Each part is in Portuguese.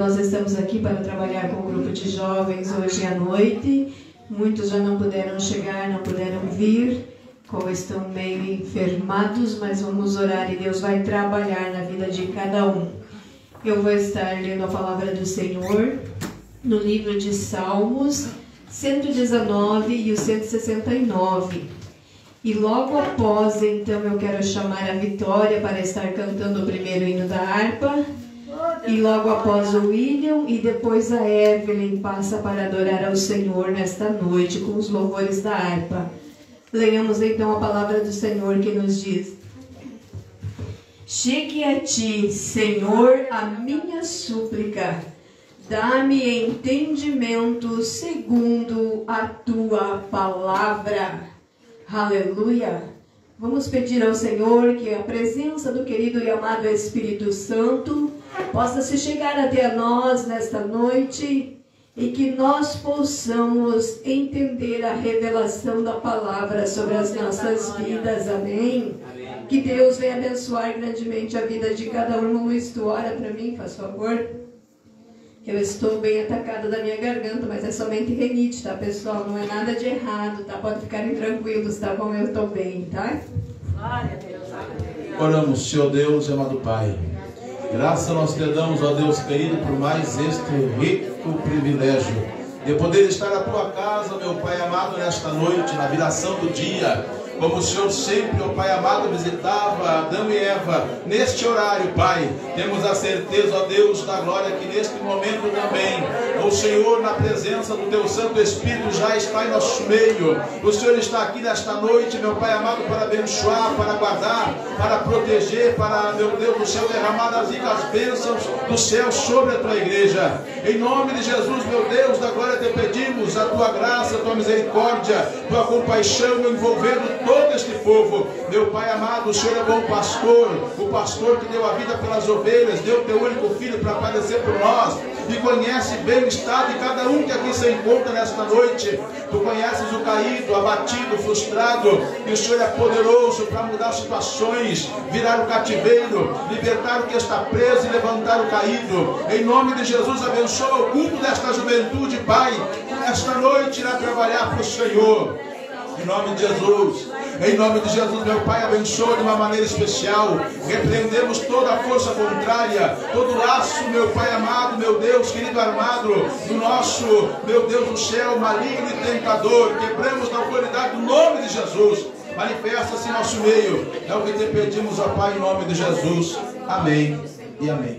Nós estamos aqui para trabalhar com o grupo de jovens hoje à noite. Muitos já não puderam chegar, não puderam vir, como estão meio enfermados, mas vamos orar e Deus vai trabalhar na vida de cada um. Eu vou estar lendo a palavra do Senhor no livro de Salmos 119 e o 169. E logo após, então, eu quero chamar a Vitória para estar cantando o primeiro hino da harpa. E logo após o William e depois a Evelyn passa para adorar ao Senhor nesta noite com os louvores da harpa. Leiamos então a palavra do Senhor que nos diz: Chegue a ti, Senhor, a minha súplica. Dá-me entendimento segundo a tua palavra. Aleluia. Vamos pedir ao Senhor que a presença do querido e amado Espírito Santo possa se chegar até nós nesta noite e que nós possamos entender a revelação da palavra sobre as nossas vidas. Amém. Que Deus venha abençoar grandemente a vida de cada um. Luiz, tu ora para mim, faz favor. Eu estou bem atacada da minha garganta, mas é somente renite, tá, pessoal? Não é nada de errado, tá? Pode ficarem tranquilos, tá? Como eu estou bem, tá? Glória a Deus. Oramos, Senhor Deus, amado Pai. Graças nós te damos, ó Deus querido, por mais este rico privilégio de poder estar na tua casa, meu Pai amado, nesta noite, na viração do dia como o Senhor sempre, ó Pai amado, visitava Adão e Eva neste horário, Pai. Temos a certeza, ó Deus da glória, que neste momento também, o Senhor, na presença do Teu Santo Espírito, já está em nosso meio. O Senhor está aqui nesta noite, meu Pai amado, para abençoar, para guardar, para proteger, para, meu Deus do céu, derramar as ricas bênçãos do céu sobre a Tua igreja. Em nome de Jesus, meu Deus da glória, te pedimos a Tua graça, a Tua misericórdia, Tua compaixão envolvendo todo este povo. Meu Pai amado, o Senhor é bom pastor, o pastor que deu a vida pelas ovelhas, deu teu único filho para padecer por nós e conhece bem o estado de cada um que aqui se encontra nesta noite. Tu conheces o caído, abatido, frustrado, e o Senhor é poderoso para mudar situações, virar o cativeiro, libertar o que está preso e levantar o caído. Em nome de Jesus, abençoa o culto desta juventude, Pai. Esta noite irá trabalhar para o Senhor. Em nome de Jesus. Em nome de Jesus, meu Pai, abençoa de uma maneira especial. Repreendemos toda a força contrária, todo laço, meu Pai amado, meu Deus, querido armado, do nosso, meu Deus do céu, maligno e tentador. Quebramos na autoridade do nome de Jesus. Manifesta-se em nosso meio. É o que te pedimos, ó Pai, em nome de Jesus. Amém e amém.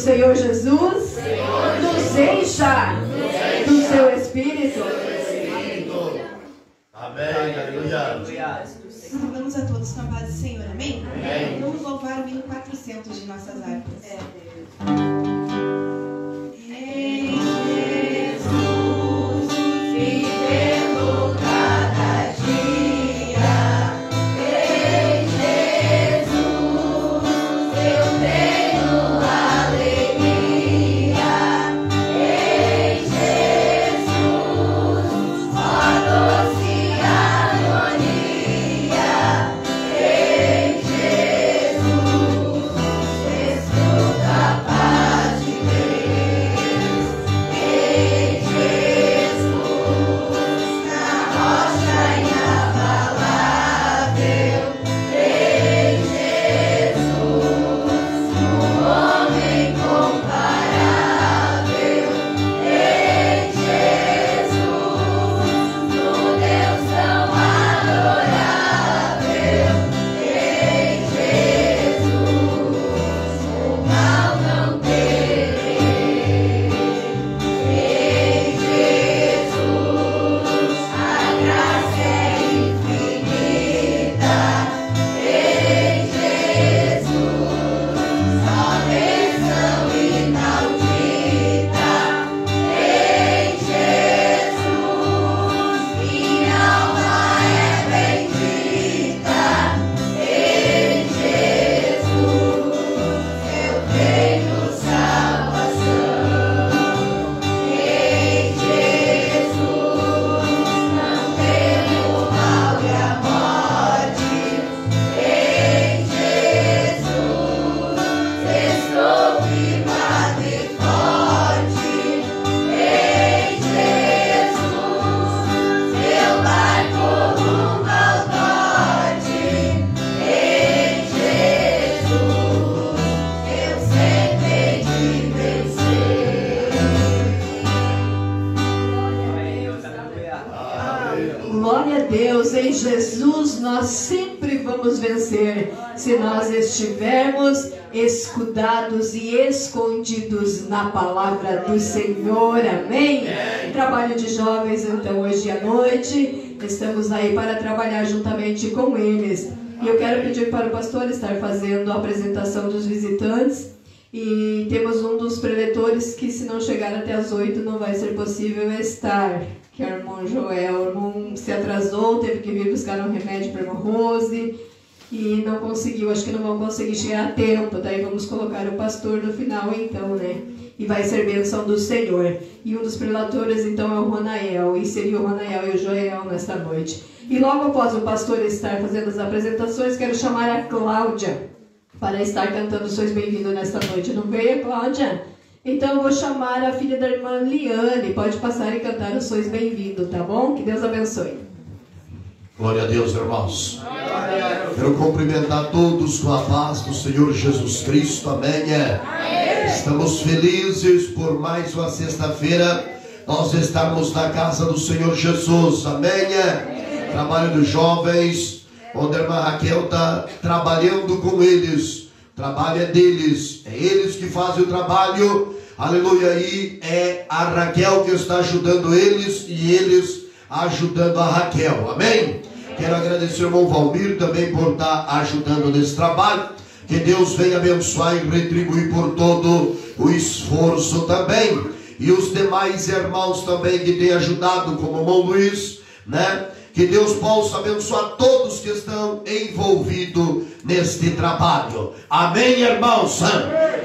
Senhor Jesus, do Senhor. E um dos prelatores, então, é o Ronael. E seria o Ronael e o Joel nesta noite. E logo após o pastor estar fazendo as apresentações, quero chamar a Cláudia para estar cantando Sois Bem-vindo nesta noite. Não veio, Cláudia? Então vou chamar a filha da irmã Liane. Pode passar e cantar o Sois Bem-vindo, tá bom? Que Deus abençoe. Glória a Deus, irmãos. Quero cumprimentar todos com a paz do Senhor Jesus Cristo. Amém. Estamos felizes por mais uma sexta-feira nós estarmos na casa do Senhor Jesus. Amém. Trabalho dos jovens, onde a irmã Raquel está trabalhando com eles. Trabalho é deles, é eles que fazem o trabalho. Aleluia. E é a Raquel que está ajudando eles e eles ajudando a Raquel. Amém? Quero agradecer ao irmão Valmir também por estar ajudando nesse trabalho. Que Deus venha abençoar e retribuir por todo o esforço também. E os demais irmãos também que têm ajudado, como o irmão Luiz, né? Que Deus possa abençoar todos que estão envolvidos neste trabalho. Amém, irmãos?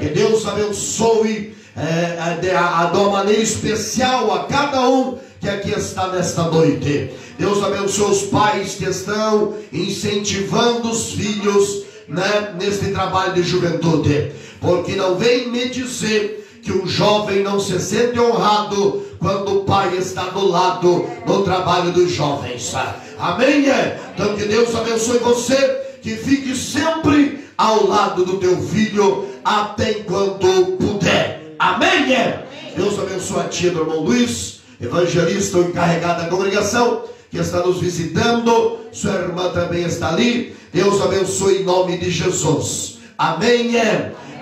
Que Deus abençoe é, de, a, de uma maneira especial a cada um que aqui está nesta noite. Deus abençoe os pais que estão incentivando os filhos né, neste trabalho de juventude. Porque não vem me dizer que um jovem não se sente honrado quando o pai está do lado no trabalho dos jovens. Amém? Então que Deus abençoe você, que fique sempre ao lado do teu filho até enquanto puder. Amém? Deus abençoe a tia do irmão Luiz, evangelista encarregado da congregação, que está nos visitando. Sua irmã também está ali. Deus abençoe em nome de Jesus. Amém?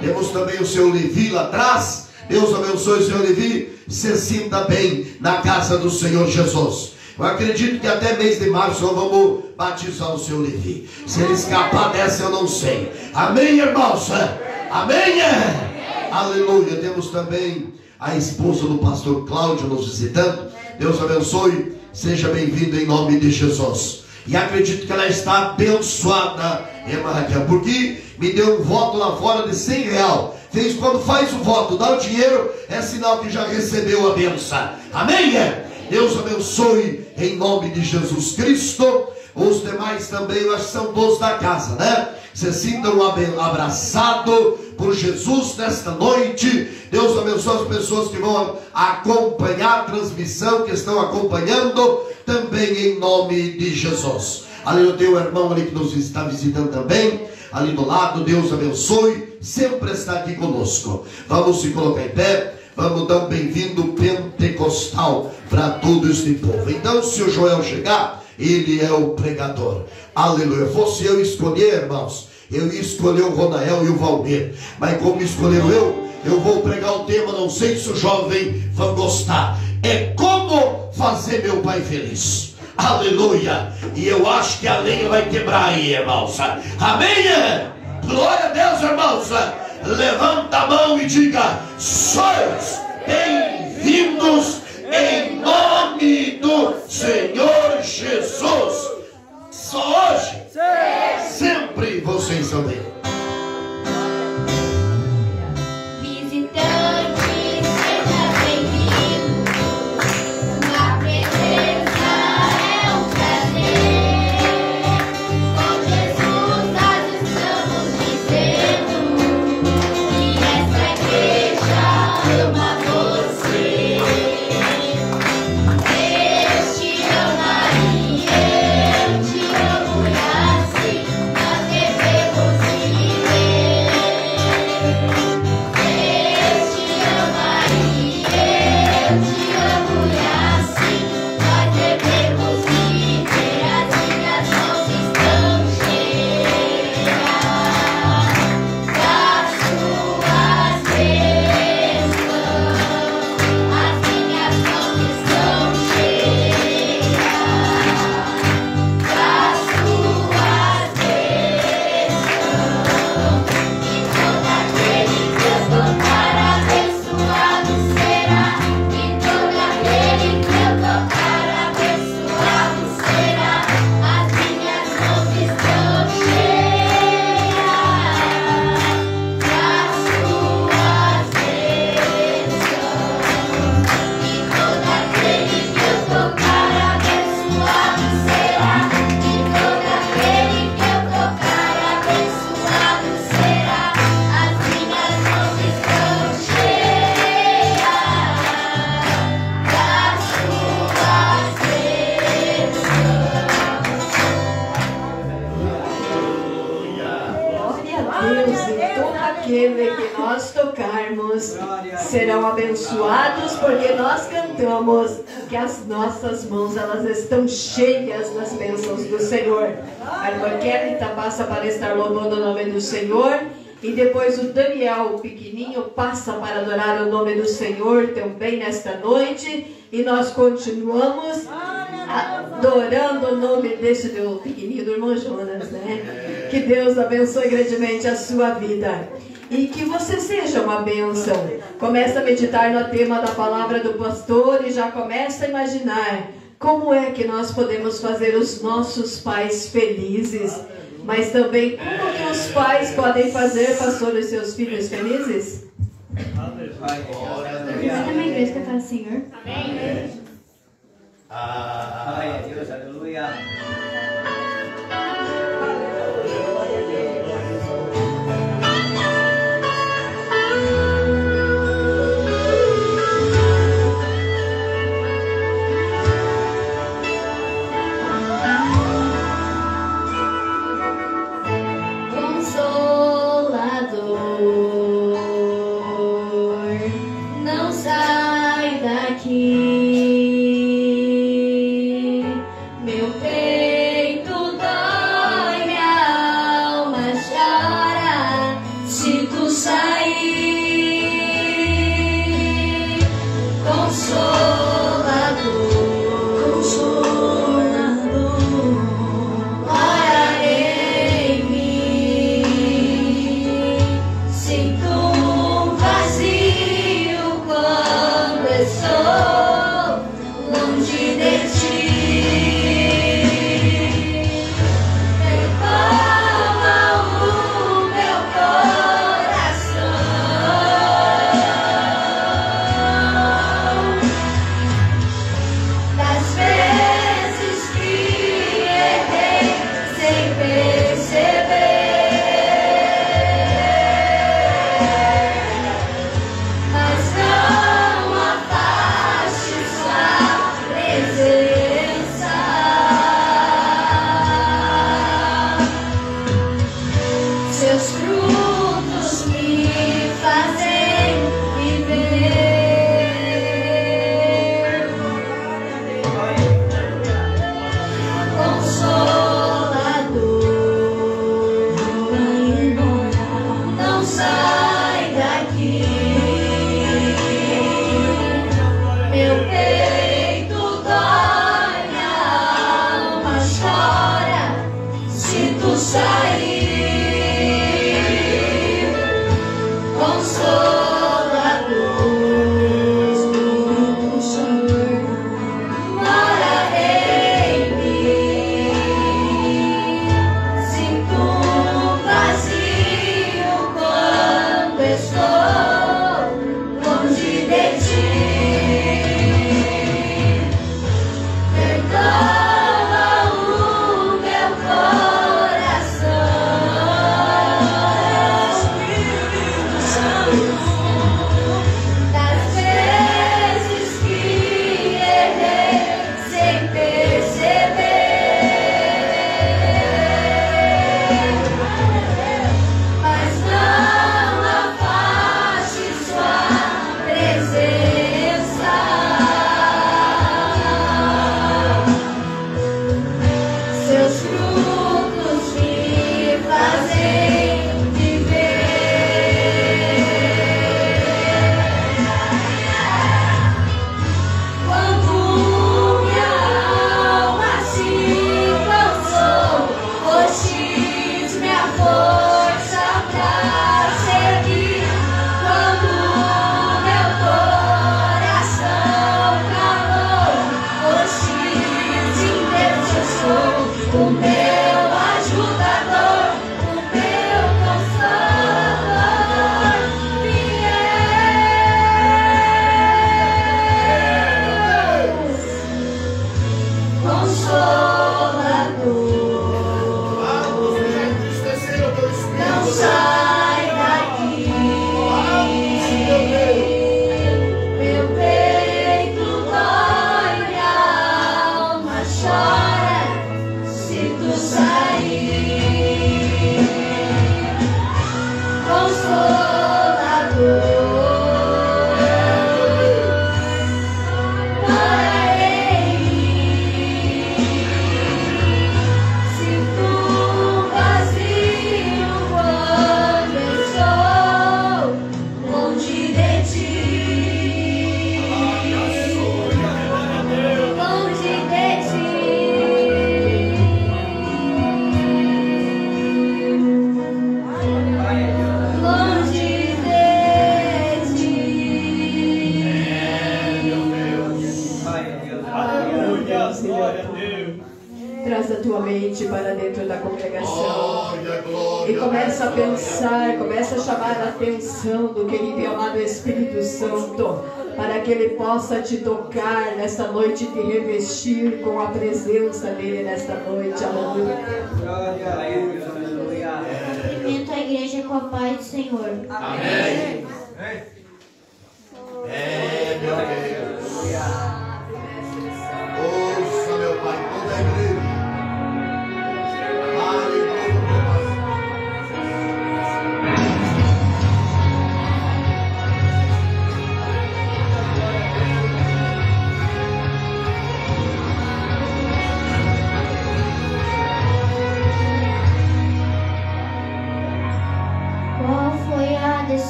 Temos também o seu Levi lá atrás. Deus abençoe o seu Levi. Se sinta bem na casa do Senhor Jesus. Eu acredito que até mês de março nós vamos batizar o seu Levi. Se ele escapar dessa, eu não sei. Amém, irmãos? Amém? Aleluia. Temos também a esposa do pastor Cláudio nos visitando. Deus abençoe. Seja bem-vindo em nome de Jesus. E acredito que ela está abençoada, irmã Raquel, porque me deu um voto lá fora de 100 real. Fez quando faz o voto, dá o dinheiro, é sinal que já recebeu a benção. Amém? Deus abençoe em nome de Jesus Cristo. Os demais também, eu acho que são todos da casa, né? Se sintam abraçados por Jesus nesta noite. Deus abençoe as pessoas que vão acompanhar a transmissão, que estão acompanhando, também em nome de Jesus. Ali o teu irmão ali que nos está visitando também, ali do lado, Deus abençoe, sempre está aqui conosco. Vamos se colocar em pé. Vamos dar um bem-vindo pentecostal para todo este povo. Então, se o Joel chegar, ele é o pregador. Aleluia. Fosse eu escolher, irmãos, eu ia escolher o Ronael e o Valmir. Mas como escolheram eu, eu vou pregar o tema, não sei se o jovem vai gostar. É como fazer meu pai feliz. Aleluia. E eu acho que a lenha vai quebrar aí, irmãos. Amém? Glória a Deus, irmãos. Levanta a mão e diga: sois bem-vindos em nome do Senhor Jesus. Só hoje, sempre vocês são bem. Que as nossas mãos elas estão cheias das bênçãos do Senhor. A irmã Kelly tá- passa para estar louvando o nome do Senhor. E depois o Daniel, o pequenininho, passa para adorar o nome do Senhor também nesta noite. E nós continuamos adorando o nome desse do pequenininho do irmão Jonas, né? Que Deus abençoe grandemente a sua vida. E que você seja uma bênção. Começa a meditar no tema da palavra do pastor e já começa a imaginar como é que nós podemos fazer os nossos pais felizes. Mas também como que os pais podem fazer, pastor, os seus filhos felizes? Você também igreja que fala Senhor? Glória a Deus, aleluia.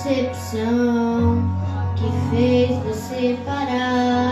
Decepção que fez você parar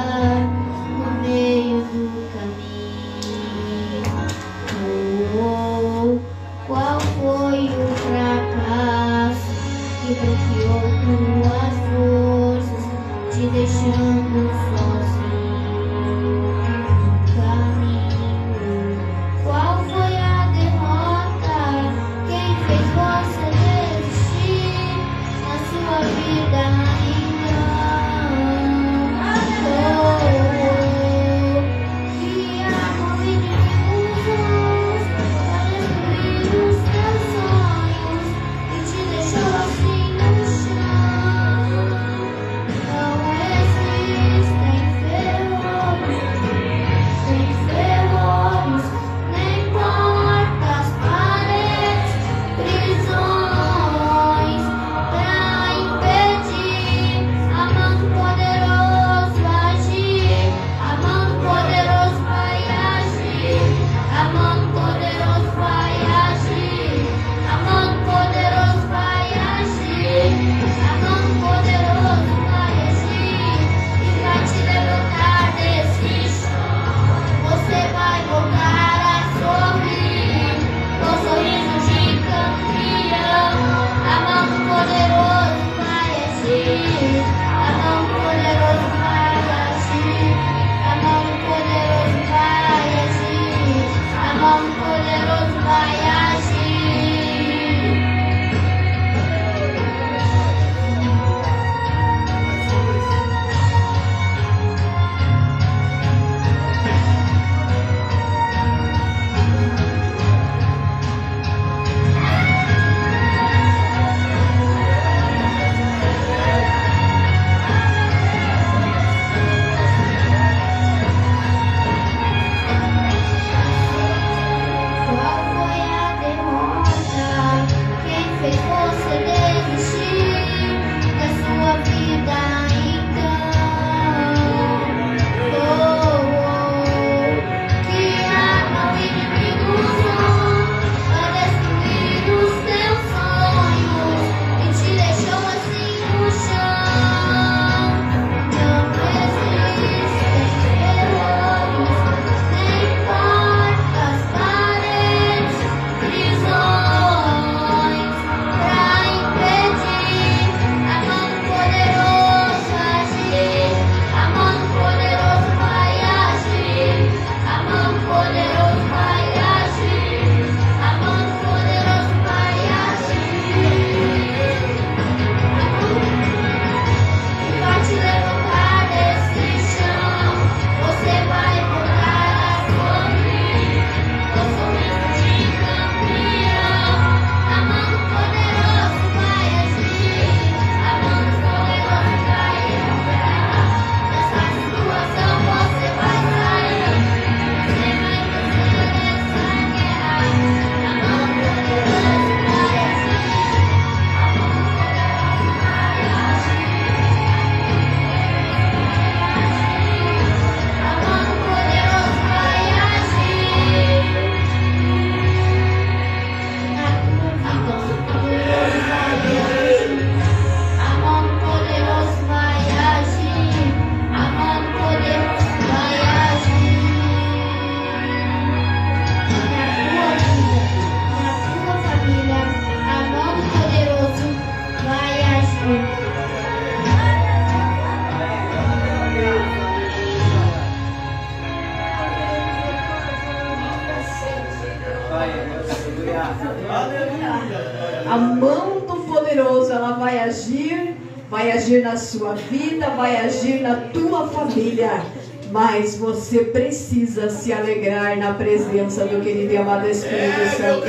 Mas você precisa se alegrar na presença do querido e amado Espírito Santo.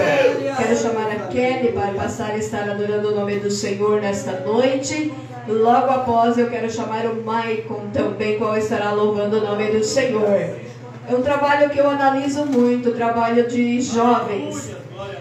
Quero chamar a Kelly para passar a estar adorando o nome do Senhor nesta noite. Logo após eu quero chamar o Maicon também, qual estará louvando o nome do Senhor. É um trabalho que eu analiso muito, o trabalho de jovens.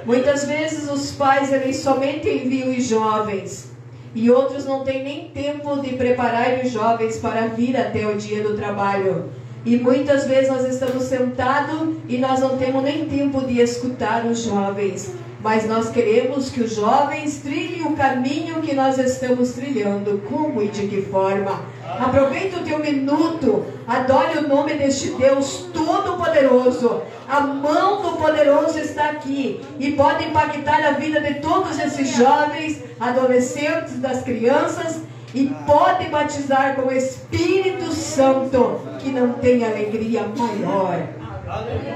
Muitas vezes os pais eles somente enviam os jovens e outros não têm nem tempo de preparar os jovens para vir até o dia do trabalho. E muitas vezes nós estamos sentados e nós não temos nem tempo de escutar os jovens. Mas nós queremos que os jovens trilhem o caminho que nós estamos trilhando. Como e de que forma? Aproveita o teu minuto, adore o nome deste Deus Todo-Poderoso. A mão do poderoso está aqui e pode impactar a vida de todos esses jovens, adolescentes, das crianças e pode batizar com o Espírito Santo, que não tem alegria maior. Aleluia.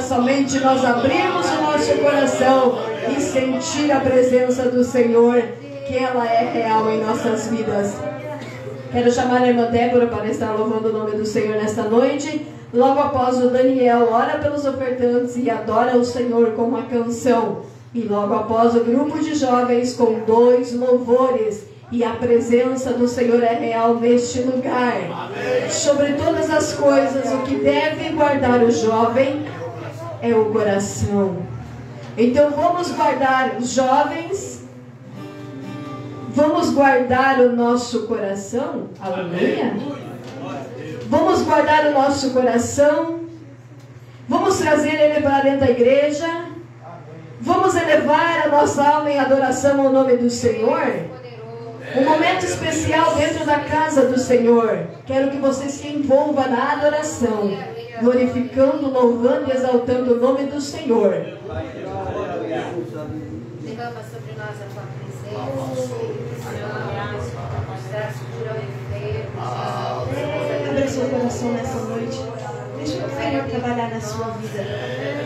Somente nós abrirmos o nosso coração e sentir a presença do Senhor. que ela é real em nossas vidas. Quero chamar a irmã Débora para estar louvando o nome do Senhor nesta noite. Logo após o Daniel ora pelos ofertantes e adora o Senhor com uma canção. E logo após o grupo de jovens com dois louvores. E a presença do Senhor é real neste lugar. Amém. Sobre todas as coisas, o que deve guardar o jovem é o coração. Então vamos guardar os jovens. Vamos guardar o nosso coração. Aleluia. Vamos guardar o nosso coração. Vamos trazer ele para dentro da igreja. Vamos elevar a nossa alma em adoração ao nome do Senhor. Um momento especial dentro da casa do Senhor. Quero que você se envolva na adoração, glorificando, louvando e exaltando o nome do Senhor. Derrama sobre nós a tua presença, Abra seu coração nessa noite. Deixa o Senhor trabalhar na sua vida. Ele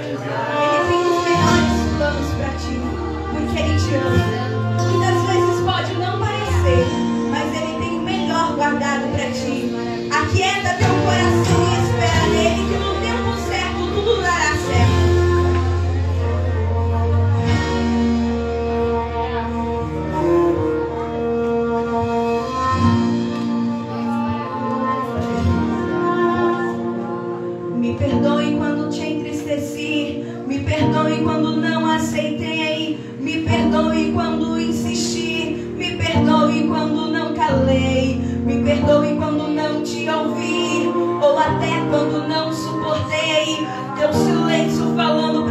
tem os melhores planos para ti, porque Ele te ama. Muitas vezes pode não parecer, mas Ele tem o melhor guardado para ti. Aquieta teu coração e espera nele, que no tempo certo tudo dará certo. Me perdoe quando te entristeci. Me perdoe quando não aceitei. Me perdoe quando insisti. Me perdoe quando não calei. Me perdoe quando não te ouvi. Até quando não suportei. Teu silêncio falando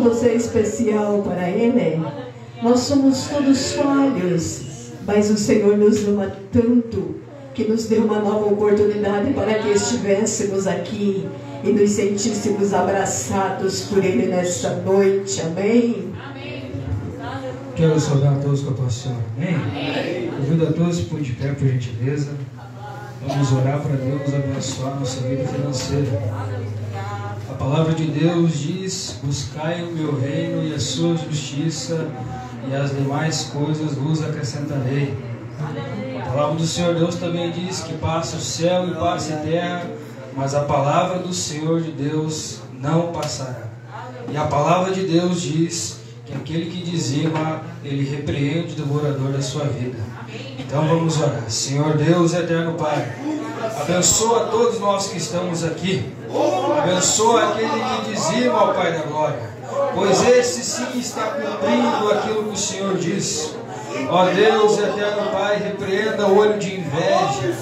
você é especial para Ele? Nós somos todos falhos, mas o Senhor nos ama tanto que nos deu uma nova oportunidade para que estivéssemos aqui e nos sentíssemos abraçados por Ele nesta noite. Amém? Quero saudar a todos com a paixão. Amém? Convido a todos por de pé, por gentileza. Vamos orar para Deus abençoar nossa vida financeira. Palavra de Deus diz: Buscai o meu reino e a sua justiça, e as demais coisas vos acrescentarei. A palavra do Senhor Deus também diz que passa o céu e passa a terra, mas a palavra do Senhor de Deus não passará. E a palavra de Deus diz que aquele que dizima, ele repreende o devorador da sua vida. Então vamos orar. Senhor Deus, eterno Pai, abençoa todos nós que estamos aqui. Abençoa aquele que dizima, ó Pai da glória. Pois esse sim está cumprindo aquilo que o Senhor diz. Ó Deus, eterno Pai, repreenda o olho de inveja.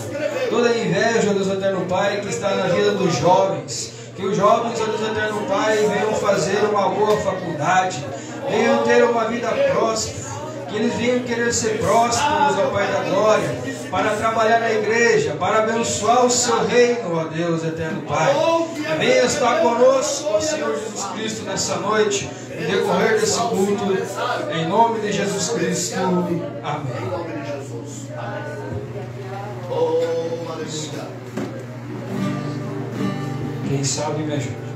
Toda inveja, ó Deus eterno Pai, que está na vida dos jovens. Que os jovens, ó Deus eterno Pai, venham fazer uma boa faculdade, venham ter uma vida próspera, que eles venham querer ser prósperos, ó Pai da glória, para trabalhar na igreja, para abençoar o seu reino, ó Deus eterno Pai. Venha estar conosco, ó Senhor Jesus Cristo, nessa noite, no decorrer desse culto, em nome de Jesus Cristo. Amém. Em nome de Jesus. Oh, aleluia. Quem sabe me ajuda.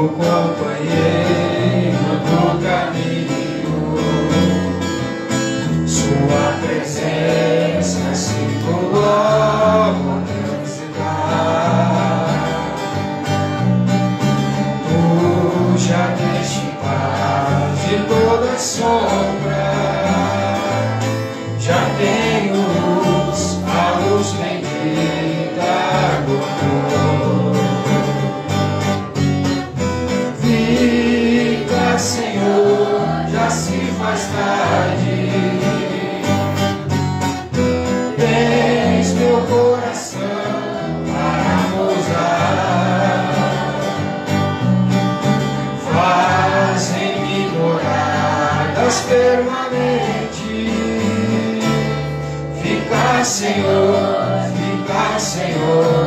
Divino companheiro Fica, Senhor, fica, Senhor,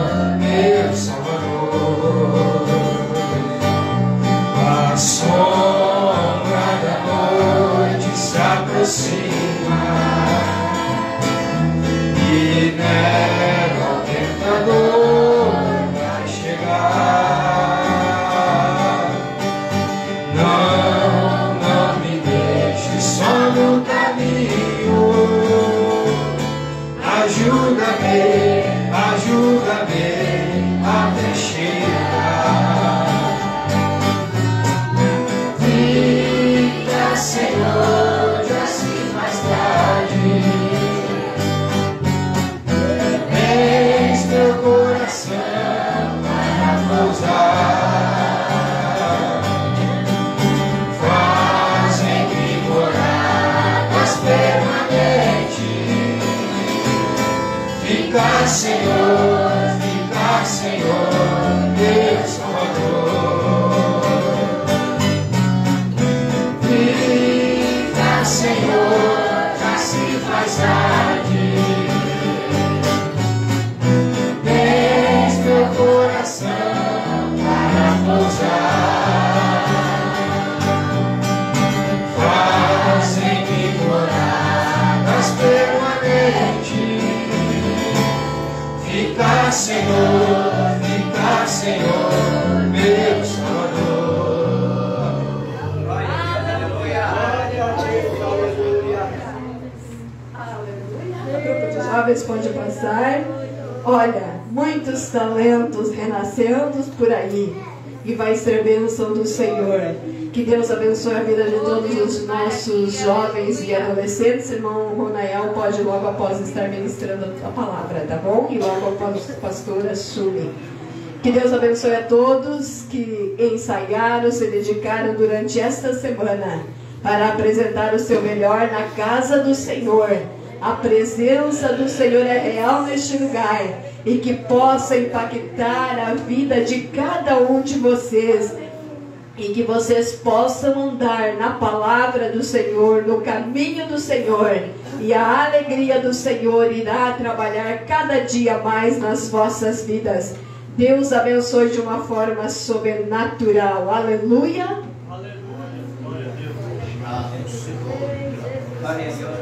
Olha, muitos talentos renascendo por aí e vai ser bênção do Senhor. Que Deus abençoe a vida de todos os nossos jovens e adolescentes. Irmão Ronael pode logo após estar ministrando a palavra, tá bom? E logo após o pastor assume. Que Deus abençoe a todos que ensaiaram, se dedicaram durante esta semana para apresentar o seu melhor na casa do Senhor a presença do Senhor é real neste lugar e que possa impactar a vida de cada um de vocês e que vocês possam andar na palavra do Senhor, no caminho do Senhor. E a alegria do Senhor irá trabalhar cada dia mais nas vossas vidas. Deus abençoe de uma forma sobrenatural. Aleluia. Aleluia. Glória a Deus. Ah, é glória a Deus.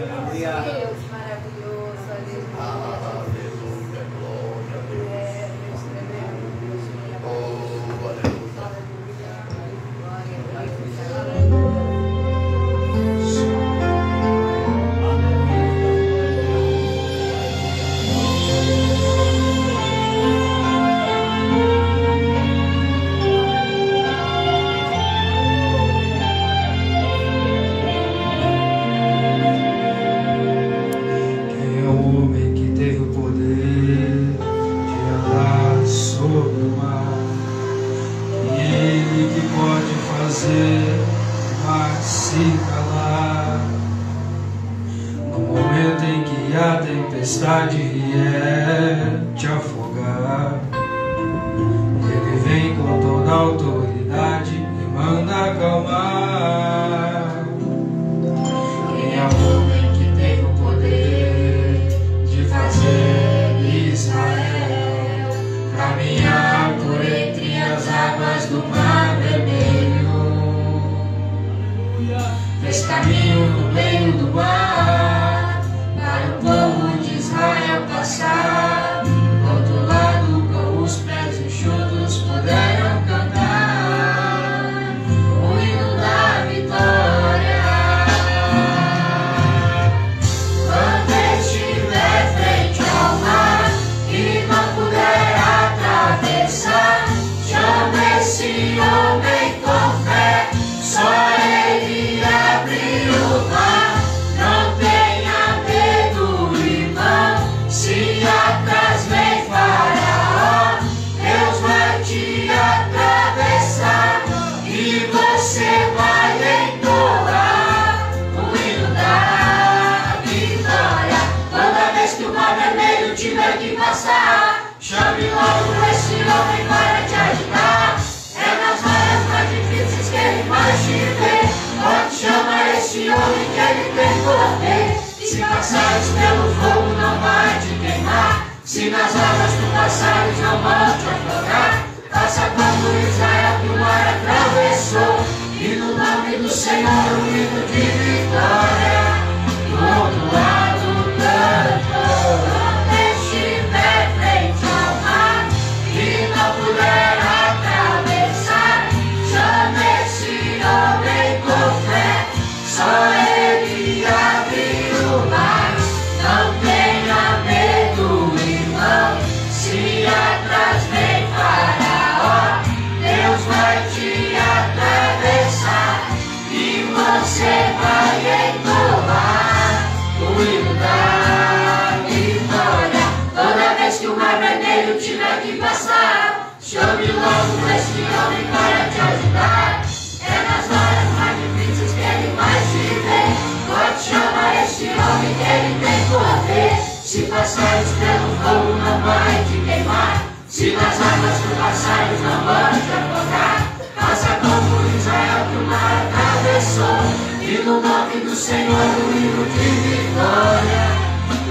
Chame logo este homem para te ajudar. É nas horas mais difíceis que ele mais te vê. Pode chamar este homem que ele tem tua fé. Se passares pelo fogo, não vai te queimar. Se nas águas tu passares, não vai te afogar. Faça como Israel que o mar atravessou. E no nome do Senhor, o hino de vitória.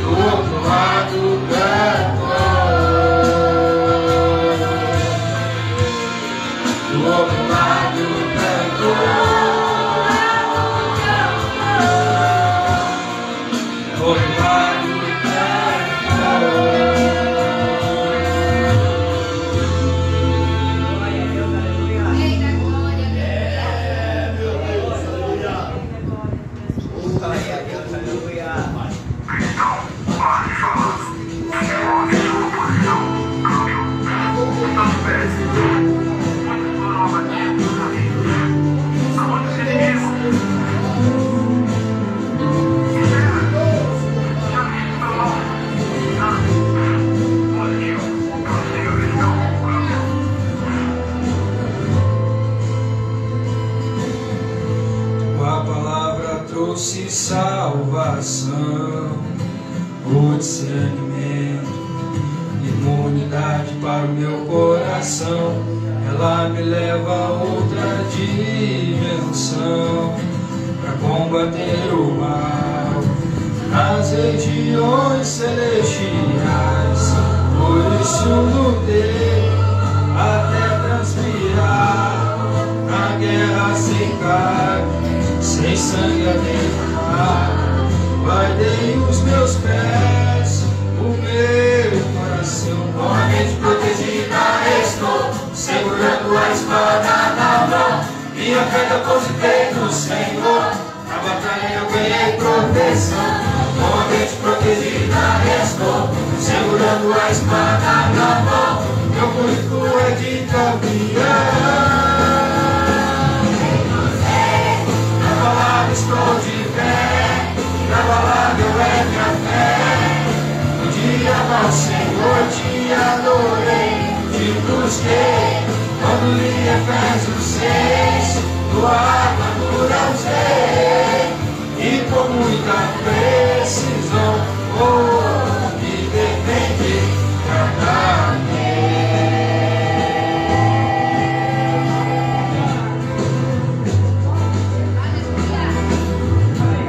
Do outro lado, cantor. Ela me leva a outra dimensão para combater o mal nas regiões celestiais. Por isso lutei até transpirar na guerra sem carne, sem sangue a derramar. Guardei os meus pés, o meu coração, protegida estou, a espada na mão. Minha fé depositei no Senhor, na batalha eu ganhei proteção. Com a mente protegida estou, segurando a espada na mão. Meu currículo é de campeão. Na palavra estou de pé, eu é minha fé. Um dia, meu Senhor, te adorei, te busquei. Quando li Efésios 6, tua armadura usei. E com muita precisão, oh, me defende,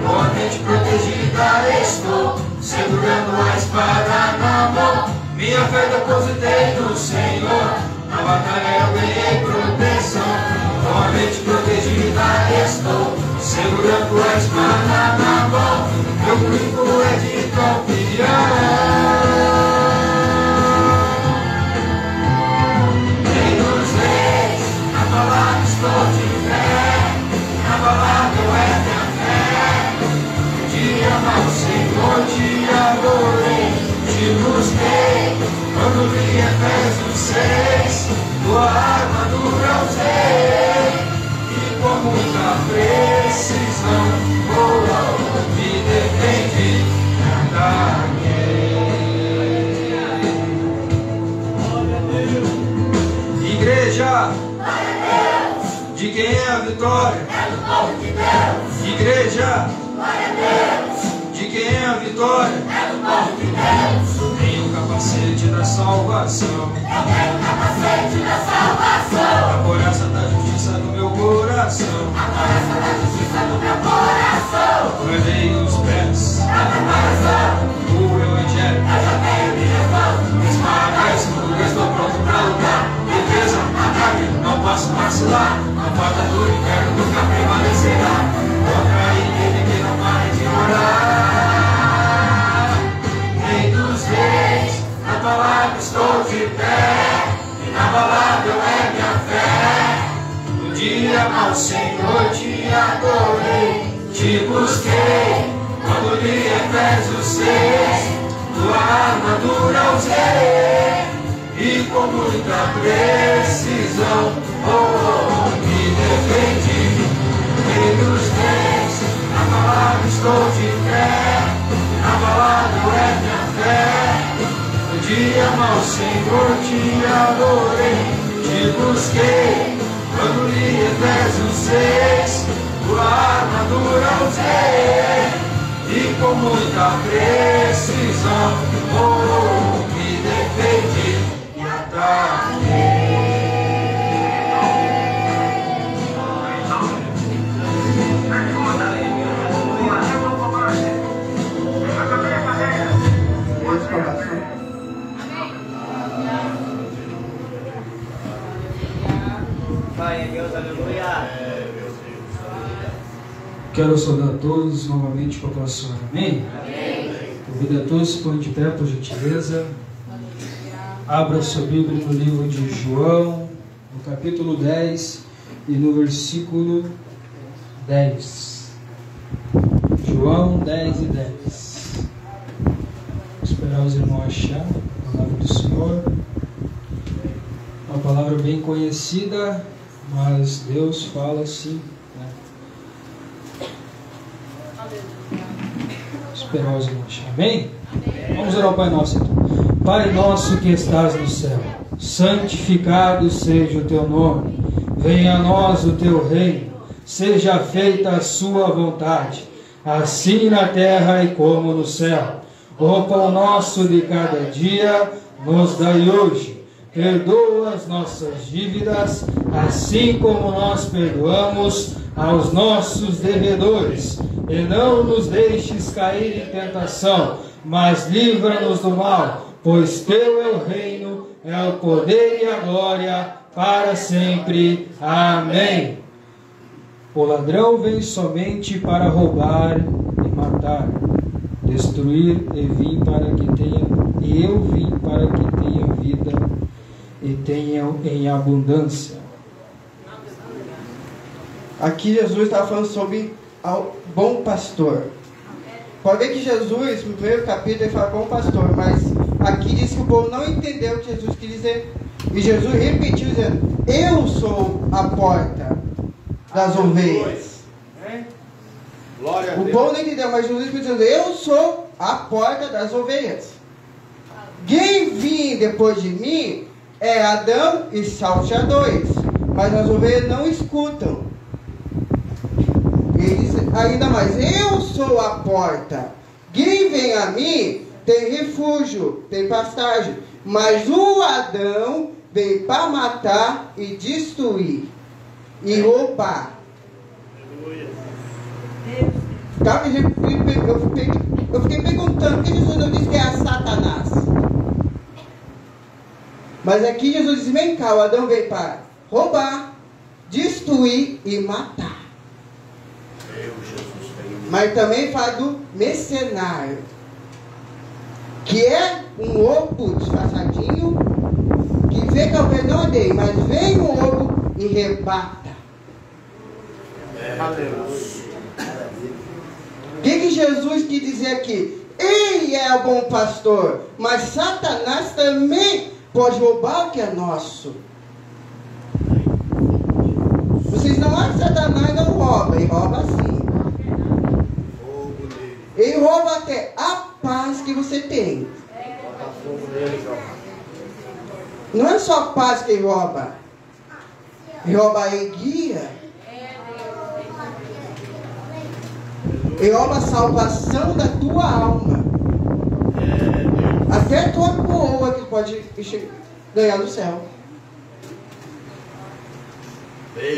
Com a mente protegida estou, segurando a espada na mão. Minha fé depositei no Senhor, batalha eu ganhei proteção. Com a mente protegida estou, segurando a espada na mão. Meu currículo é de campeão. Te amo, Senhor, te adorei, te busquei. Quando li Efésios 6, tua armadura usei. E com muita precisão, oh, me defende, ataquei. Igreja, de quem é a vitória? Igreja, de quem é a vitória? Capacete da salvação. Eu tenho o capacete da salvação. A coraça da justiça no meu coração. A coraça da justiça no meu coração. Guardei os pés. O evangelho. Eu já tenho minhas mãos. Espada, escudo, estou pronto pra lutar. Defesa, ataque, não posso vacilar. A porta do inferno palavra estou de pé. Na palavra eu é minha fé. No dia mau Senhor te adorei, te busquei. Quando li Efésios 6, tua armadura usei. E com muita precisão, oh, oh, me defendi. Reis, na palavra estou de pé, eu é minha fé. Dia mau Senhor te adorei, te busquei. Quando li Efésios 6, tua armadura usei. E com muita precisão, oh, me defendi e ataquei. Glória a Deus, aleluia. Quero saudar a todos novamente com a palavra. Amém? Convido a todos se põem de pé, por gentileza. Abra sua Bíblia no livro de João, no capítulo 10 e no versículo 10. João 10 e 10. Vou esperar os irmãos achar a palavra do Senhor. Uma palavra bem conhecida, mas Deus fala assim. Né? Esperar os irmãos. Amém? Vamos orar ao Pai Nosso então. Pai nosso que estás no céu, santificado seja o teu nome, venha a nós o teu reino, seja feita a sua vontade, assim na terra e como no céu. O pão nosso de cada dia nos dai hoje. Perdoa as nossas dívidas, assim como nós perdoamos aos nossos devedores. E não nos deixes cair em tentação, mas livra-nos do mal, pois teu é o reino, é o poder e a glória para sempre. Amém. O ladrão vem somente para roubar e matar, destruir e vim para que tenha, e eu vim para que tenha vida e tenha em abundância. Aqui Jesus estava falando sobre o bom pastor. Pode ver que Jesus, no primeiro capítulo, ele fala bom pastor, mas aqui diz que o povo não entendeu o que Jesus quis dizer. E Jesus repetiu dizendo: Eu sou a porta das ovelhas. A O povo não entendeu, mas Jesus repetiu dizendo: Eu sou a porta das ovelhas. Quem vir depois de mim é Adão e salteadores, mas as ovelhas não escutam. Ele diz ainda mais: Eu sou a porta. Quem vem a mim tem refúgio, tem pastagem. Mas o Adão veio para matar e destruir e roubar. Tá, eu fiquei- eu fiquei, perguntando, por que Jesus não disse que é a Satanás? Mas aqui Jesus diz, vem cá, o Adão veio para roubar, destruir e matar. Mas também fala do mercenário, que é um lobo disfarçadinho, que vê que a ovelha não odeia, mas vem um lobo e rebata. O que, que Jesus quis dizer aqui? Ele é o bom pastor, mas Satanás também pode roubar o que é nosso. Vocês não acham que Satanás não rouba? Ele rouba sim. Ele rouba até a paz que você tem. Não é só a paz que ele rouba. Ele rouba a alegria. Ele rouba a salvação da tua alma. Até a tua coroa que pode ganhar no céu.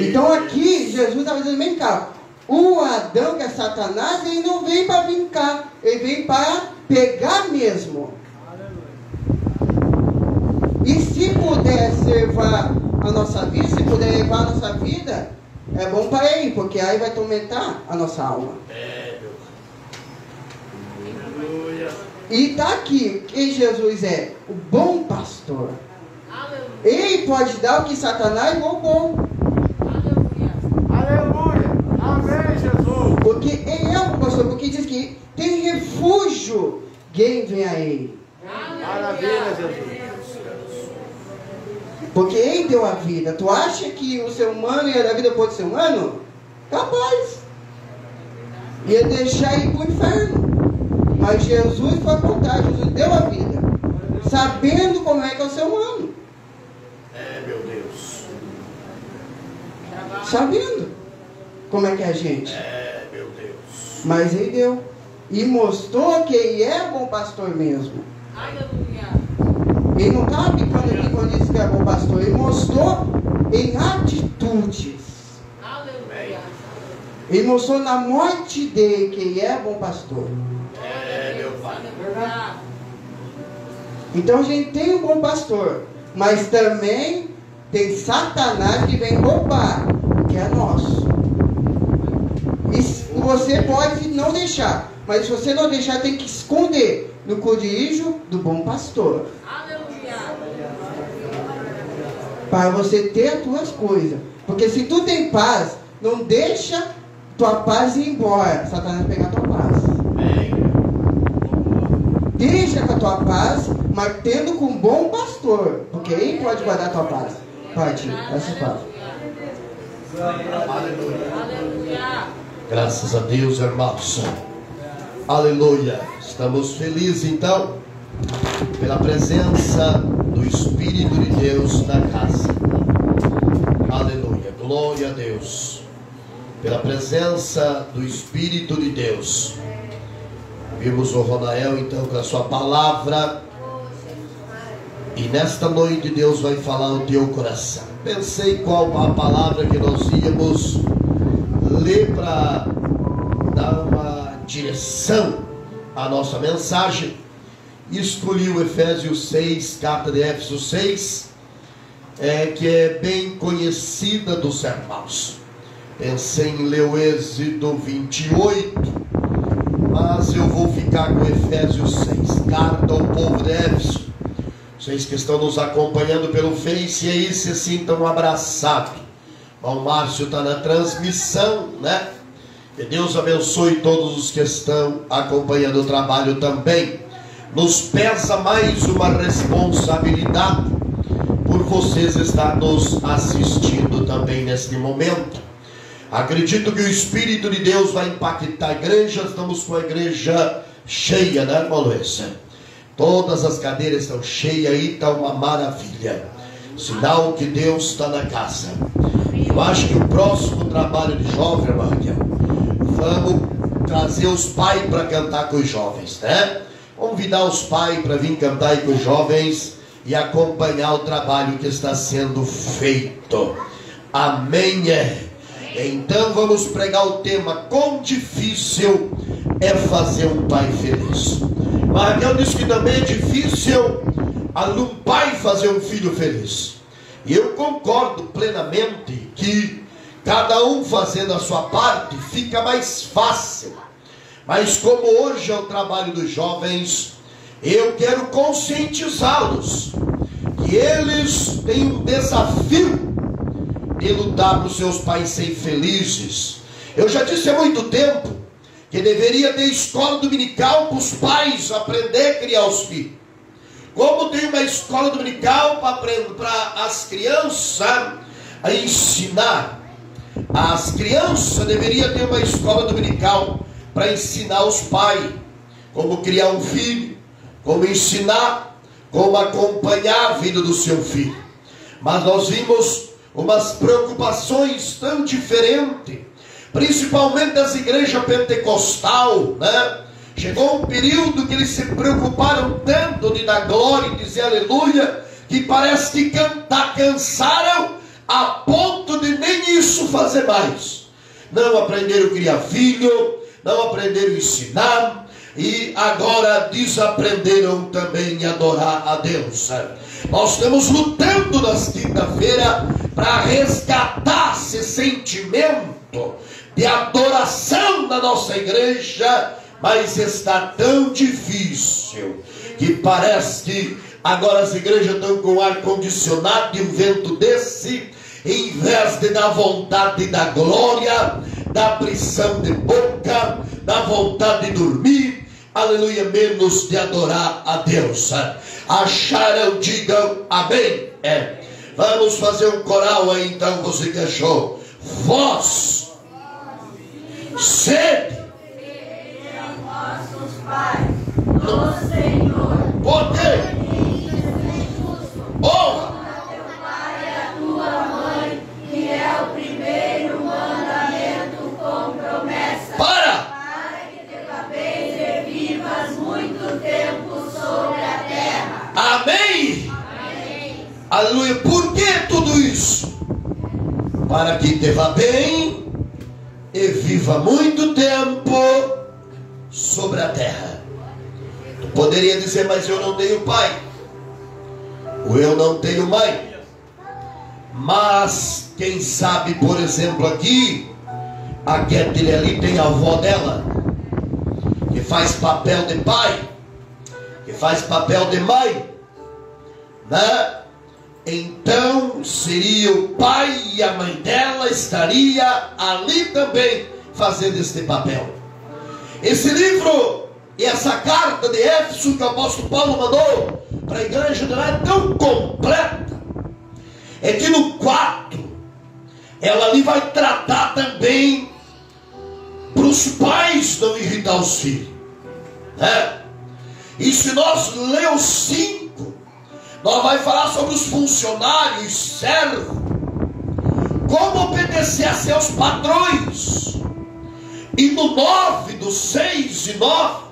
Então aqui Jesus estava dizendo, vem cá. O Adão, que é Satanás, ele não veio para brincar. Ele veio para pegar mesmo. E se puder levar a nossa vida, se puder levar a nossa vida, é bom para ele, porque aí vai tormentar a nossa alma. E está aqui que Jesus é o bom pastor. Ele pode dar o que Satanás roubou. Aleluia. Amém, Jesus. Porque ele é o pastor, porque diz que tem refúgio quem vem a ele. Maravilha, Jesus. Porque ele deu a vida. Tu acha que o ser humano ia dar vida para outro ser humano? Capaz. Ia deixar ele para o inferno. Mas Jesus foi contar, Jesus deu a vida. Sabendo como é que é o ser humano. É, meu Deus. Sabendo como é que é a gente. É, meu Deus. Mas ele deu. E mostrou que ele é bom pastor mesmo. Ele não estava picando aqui quando disse que é bom pastor. Ele mostrou em atitudes. Ele mostrou na morte dele que ele é bom pastor. É, meu Pai. Então a gente tem um bom pastor. Mas também tem Satanás que vem roubar, que é nosso. E você pode não deixar. Mas se você não deixar, tem que esconder no codijo do bom pastor. Para você ter as tuas coisas. Porque se tu tem paz, não deixa tua paz ir embora. Satanás pegar tua paz. Deixa com a tua paz, mas tendo com um bom pastor. Ele pode guardar a tua paz. Pode, essa paz. Graças a Deus, irmãos. Aleluia. Estamos felizes então pela presença do Espírito de Deus na casa. Aleluia. Glória a Deus. pela presença do Espírito de Deus. Vimos o Ronael então com a sua palavra. E nesta noite Deus vai falar no teu coração. Pensei qual a palavra que nós íamos ler para dar uma direção à nossa mensagem. Escolhi o Efésios 6, carta de Éfeso 6, é, que é bem conhecida dos irmãos. Pensei em ler o Êxodo 28, mas eu vou ficar com Efésios 6, carta ao povo de Éfeso. Vocês que estão nos acompanhando pelo Face, aí se sintam abraçados. O Márcio está na transmissão, né? Que Deus abençoe todos os que estão acompanhando o trabalho também. Nos pesa mais uma responsabilidade por vocês estar nos assistindo também neste momento. Acredito que o Espírito de Deus vai impactar a igreja. Estamos com a igreja cheia, né, irmão Luiz? Todas as cadeiras estão cheias aí, está uma maravilha. Sinal que Deus está na casa. Eu acho que o próximo trabalho de jovem, irmã Raquel, vamos trazer os pais para cantar com os jovens, né? Convidar os pais para vir cantar com os jovens e acompanhar o trabalho que está sendo feito. Amém. Então vamos pregar o tema: quão difícil é fazer um pai feliz. Raquel disse que também é difícil um pai fazer um filho feliz. E eu concordo plenamente que cada um fazendo a sua parte fica mais fácil. Mas como hoje é o trabalho dos jovens, eu quero conscientizá-los que eles têm um desafio de lutar para os seus pais serem felizes. Eu já disse há muito tempo que deveria ter escola dominical para os pais aprender a criar os filhos. Como tem uma escola dominical para as crianças a ensinar. As crianças deveriam ter uma escola dominical para ensinar os pais como criar um filho, como ensinar, como acompanhar a vida do seu filho. Mas nós vimos umas preocupações tão diferentes, principalmente das igrejas pentecostal, né? Chegou um período que eles se preocuparam tanto de dar glória e dizer aleluia, que parece que cantar cansaram a ponto de nem isso fazer mais. Não aprenderam a criar filho, não aprenderam a ensinar, e agora desaprenderam também a adorar a Deus. Nós estamos lutando nas quinta-feira para resgatar esse sentimento de adoração da nossa igreja, mas está tão difícil que parece que agora as igrejas estão com ar condicionado e um vento desse, em vez de dar vontade da glória, da prisão de boca, da vontade de dormir, aleluia, menos de adorar a Deus. Acharam, digam amém. É. Vamos fazer um coral aí então, você que achou. Voz, sede, nossos pais, do Senhor, poder, Aleluia. Por que tudo isso? Para que te vá bem e viva muito tempo sobre a terra. Tu poderia dizer, mas eu não tenho pai. Ou eu não tenho mãe. Mas quem sabe, por exemplo, aqui, a Ketty ali tem a avó dela, que faz papel de pai, que faz papel de mãe, né? Então seria o pai e a mãe dela estaria ali também fazendo este papel. Esse livro e essa carta de Éfeso que o apóstolo Paulo mandou para a igreja não é tão completa. É que no 4 ela ali vai tratar também para os pais não irritar os filhos. Né? E se nós ler os 5, nós vai falar sobre os funcionários, servos. como obedecer a seus patrões. E no 9, do 6 e 9,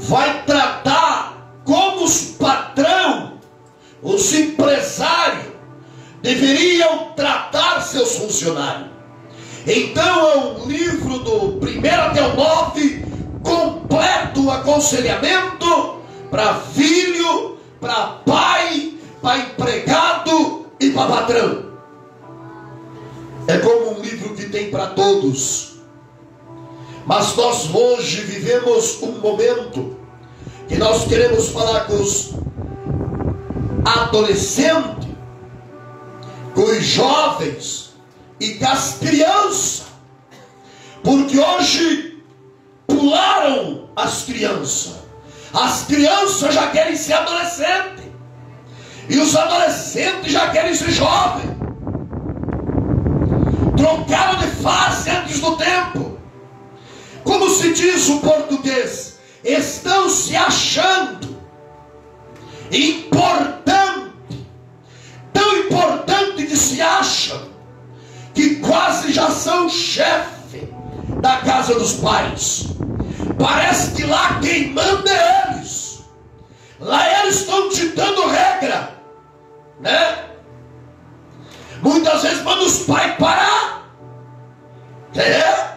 vai tratar como os patrão, os empresários, deveriam tratar seus funcionários. Então é um livro do 1 até o 9, completo aconselhamento para filho, para pai, para empregado e para patrão. É como um livro que tem para todos. Mas nós hoje vivemos um momento que nós queremos falar com os adolescentes, com os jovens e com as crianças. Porque hoje pularam as crianças. As crianças já querem ser adolescentes. E os adolescentes já querem ser jovens. Trocaram de fase antes do tempo. Como se diz o português? Estão se achando importante, tão importante que se acham, que quase já são chefe da casa dos pais. Parece que lá quem manda é eles. Lá eles estão te dando regra, né? Muitas vezes manda os pais parar. É?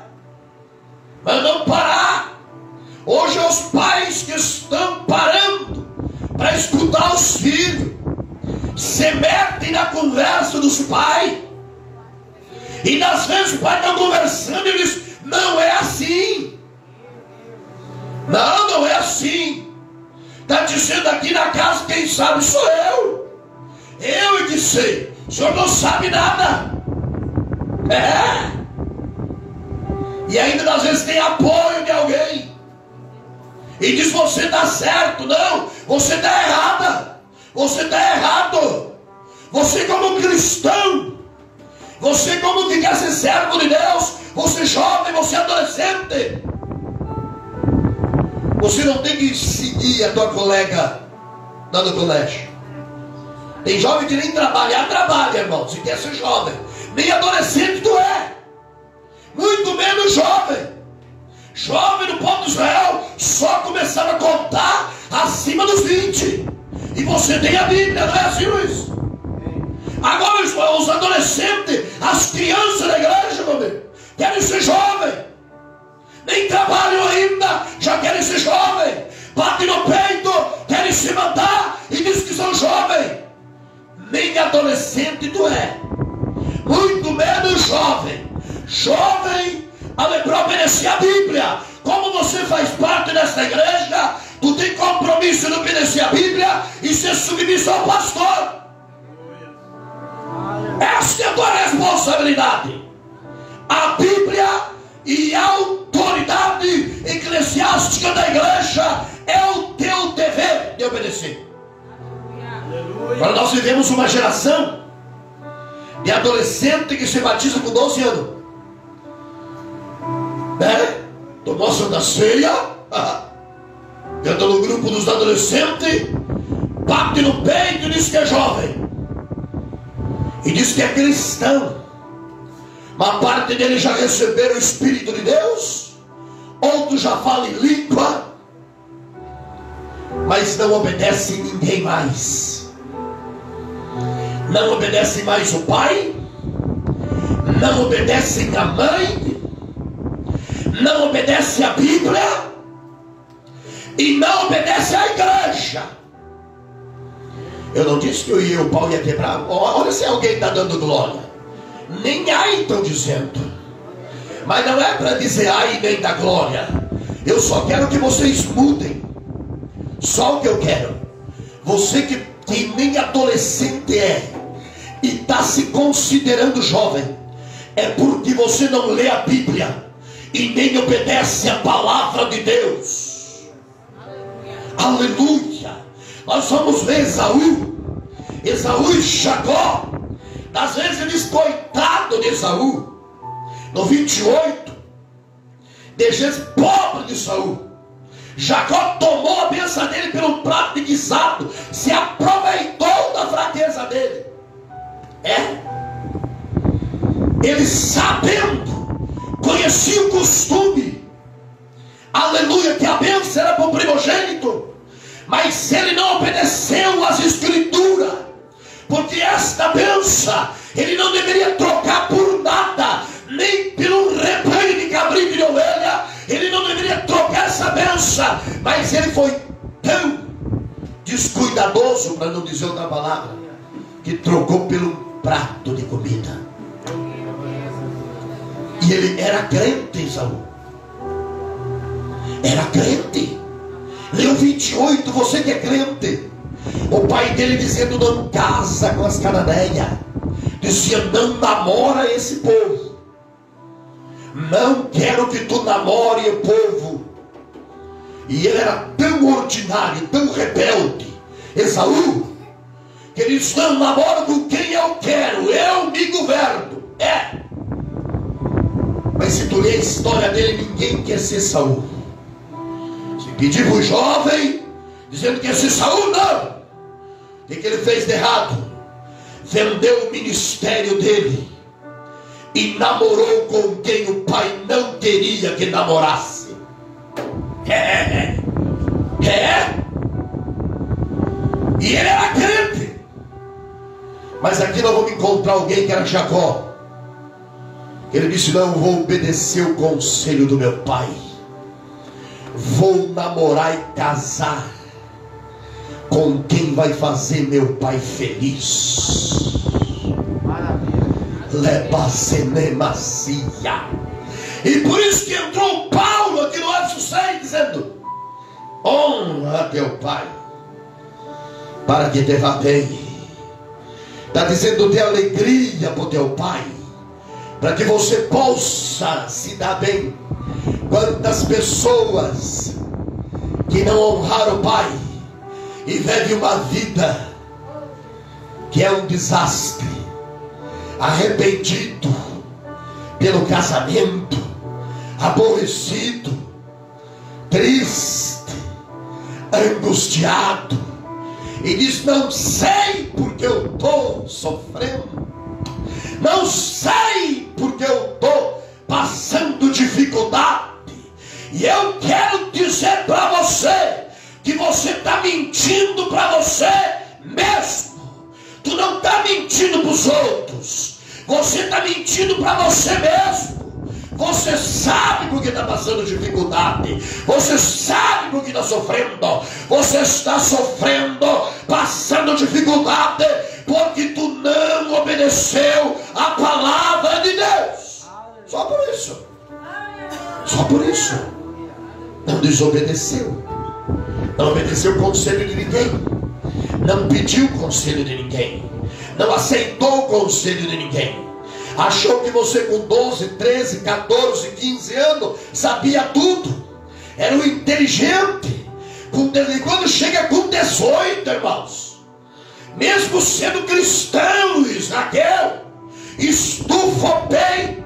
Mandam parar. Hoje é os pais que estão parando para escutar os filhos. Se metem na conversa dos pais. E nas vezes o pai está conversando e diz, não é assim. Não, não é assim. Está dizendo aqui na casa, quem sabe sou eu. Eu que sei. O senhor não sabe nada. É. E ainda às vezes tem apoio de alguém. E diz você está certo. Não, você está errada. Você está errado. Você como cristão. Você como que quer ser servo de Deus. Você jovem, você adolescente. Você não tem que seguir a tua colega lá no colégio. Tem jovem que nem trabalhar, trabalha, irmão. Se quer ser jovem. Nem adolescente tu é. Muito menos jovem. Jovem no povo de Israel só começaram a contar acima dos 20. E você tem a Bíblia, não é assim, Luiz? Agora os, adolescentes, as crianças da igreja, meu Deus, querem ser jovem. Nem trabalham ainda, já querem ser jovem. Batem no peito, querem se mandar e dizem que são jovens nem adolescente tu é, muito menos jovem. Jovem, para obedecer a Bíblia. Como você faz parte desta igreja, tu tem compromisso de obedecer a Bíblia e ser submisso ao pastor. Esta é a tua responsabilidade. A Bíblia e a autoridade eclesiástica da igreja é o teu dever de obedecer. Agora nós vivemos uma geração de adolescente que se batiza com 12 anos. Né? Tomou a Santa Ceia, entra no grupo dos adolescentes, bate no peito e diz que é jovem. E diz que é cristão. Uma parte deles já receberam o Espírito de Deus, outros já falam em língua, mas não obedecem ninguém mais não obedecem mais o pai, não obedecem a mãe, não obedecem a Bíblia e não obedecem à igreja. Eu não disse que eu ia, o pau ia quebrar. Olha se alguém está dando glória. Nem aí estão dizendo. Mas não é para dizer ai nem da glória. Eu só quero que vocês mudem. Só o que eu quero. Você que, que nem adolescente é e está se considerando jovem, é porque você não lê a Bíblia e nem obedece a palavra de Deus. Aleluia. Aleluia. Nós vamos ver Esaú, Esaú e Jacó. Às vezes eles, coitado de Esaú, no 28, de pobre de Saul. Jacó tomou a benção dele pelo prato de guisado, se aproveitou da fraqueza dele. É? ele sabendo, conhecia o costume, aleluia, que a bênção era para o primogênito, mas ele não obedeceu às escrituras, porque esta bênção ele não deveria trocar por nada, nem pelo rebanho de cabrito de ovelha, ele não deveria trocar essa bênção, mas ele foi tão descuidadoso, para não dizer outra palavra, que trocou pelo prato de comida. E ele era crente, Saul. Era crente. Leu 28, você que é crente. O pai dele dizendo: não casa com as cananeias. Dizia: não namora esse povo. Não quero que tu namore o povo. E ele era tão ordinário, tão rebelde. Esaú, que ele disse: não namoro com quem eu quero, eu me governo. É. Mas se tu ler a história dele, ninguém quer ser Saul. Se pedir para o jovem, dizendo que ser Saul, não. O que, ele fez de errado? Vendeu o ministério dele e namorou com quem o pai não queria que namorasse. É, é. E ele era crente. Mas aqui nós vamos encontrar alguém que era Jacó. Ele disse: Não vou obedecer o conselho do meu pai. Vou namorar e casar com quem vai fazer meu pai feliz. Lebacenemacia. E por isso que entrou Paulo aqui no Atos 6 dizendo: Honra teu pai, para que te vá bem. Está dizendo de alegria para o teu pai para que você possa se dar bem. Quantas pessoas que não honraram o Pai e vivem uma vida que é um desastre, arrependido pelo casamento, aborrecido, triste, angustiado, e diz: Não sei porque eu estou sofrendo não sei porque eu estou passando dificuldade. E eu quero dizer para você que você está mentindo para você mesmo. Tu não está mentindo para os outros. Você está mentindo para você mesmo. Você sabe porque está passando dificuldade. Você sabe porque está sofrendo. Você está sofrendo, passando dificuldade porque tu não obedeceu a palavra de Deus. Só por isso. Só por isso. Não desobedeceu. Não obedeceu o conselho de ninguém. Não pediu o conselho de ninguém. Não aceitou o conselho de ninguém. Achou que você com 12, 13, 14, 15 anos sabia tudo. Era um inteligente. Quando chega com 18, irmãos mesmo sendo cristão, Luiz Raquel, estufa o peito,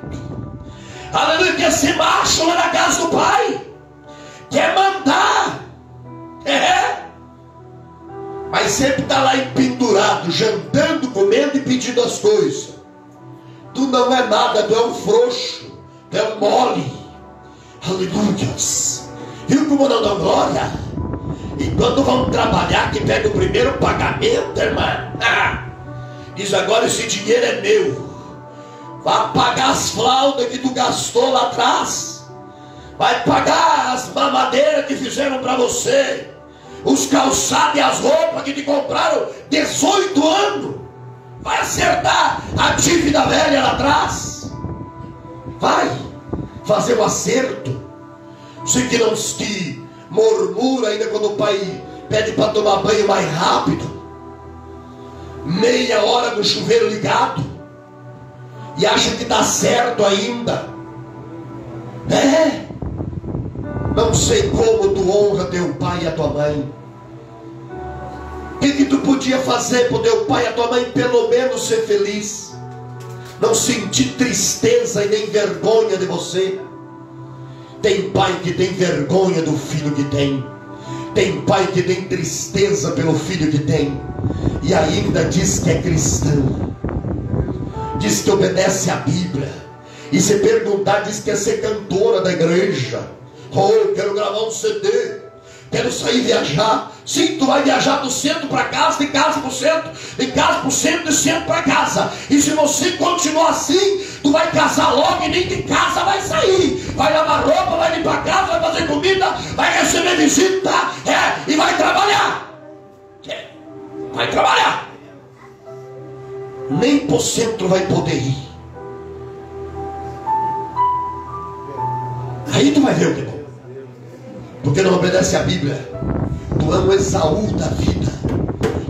aleluia, ser macho lá na casa do pai, quer mandar, é, mas sempre está lá empendurado, jantando, comendo e pedindo as coisas. Tu não é nada, tu é um frouxo, tu é um mole, aleluias, viu como não dá glória? E quando vamos trabalhar, que pega o primeiro pagamento, irmã, ah, diz agora esse dinheiro é meu. Vai pagar as flautas que tu gastou lá atrás. Vai pagar as mamadeiras que fizeram para você. Os calçados e as roupas que te compraram 18 anos. Vai acertar a dívida velha lá atrás. Vai fazer o acerto. Sei que não te murmura ainda quando o pai pede para tomar banho mais rápido, meia hora no chuveiro ligado, e acha que está certo ainda. É, não sei como tu honra teu pai e a tua mãe. O que, que tu podia fazer para teu pai e a tua mãe pelo menos ser feliz? Não sentir tristeza e nem vergonha de você. Tem pai que tem vergonha do filho que tem. Tem pai que tem tristeza pelo filho que tem. E ainda diz que é cristão. diz que obedece à Bíblia. E se perguntar, diz que quer ser cantora da igreja. Oh, quero gravar um CD. Quero sair viajar. Sim, tu vai viajar do centro para casa, de casa para o centro, de casa para o centro, de centro para casa. E se você continuar assim, tu vai casar logo e nem de casa vai sair. Vai lavar roupa, vai limpar casa, vai fazer comida, vai receber visita, é, e vai trabalhar. É, vai trabalhar. Nem para o centro vai poder ir. Aí tu vai ver o que porque não obedece à Bíblia. Tu é um Esaú da vida.